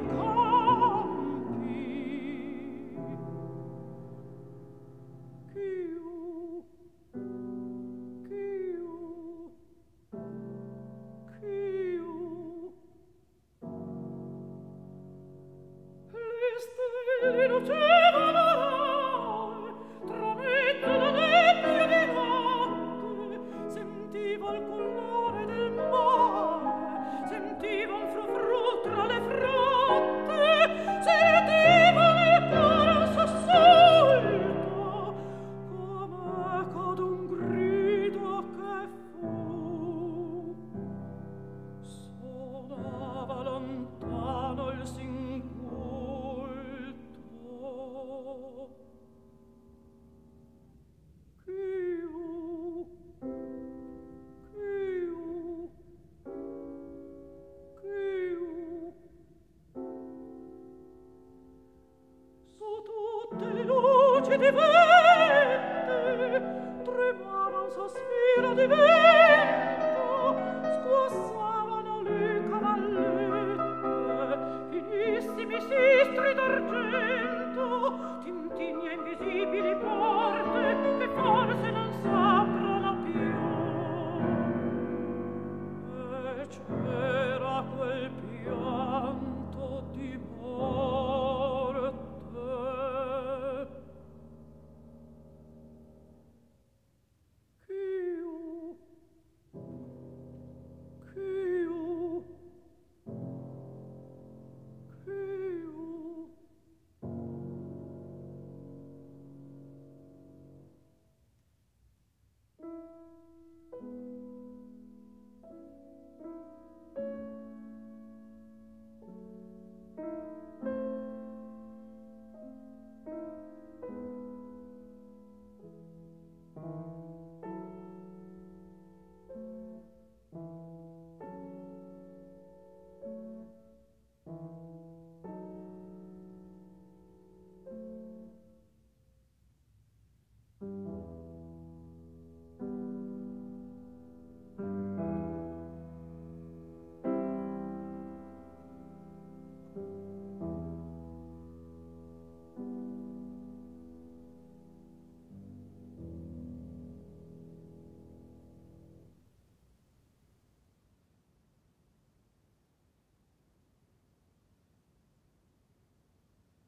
because voce di vette tremava un sospiro di vette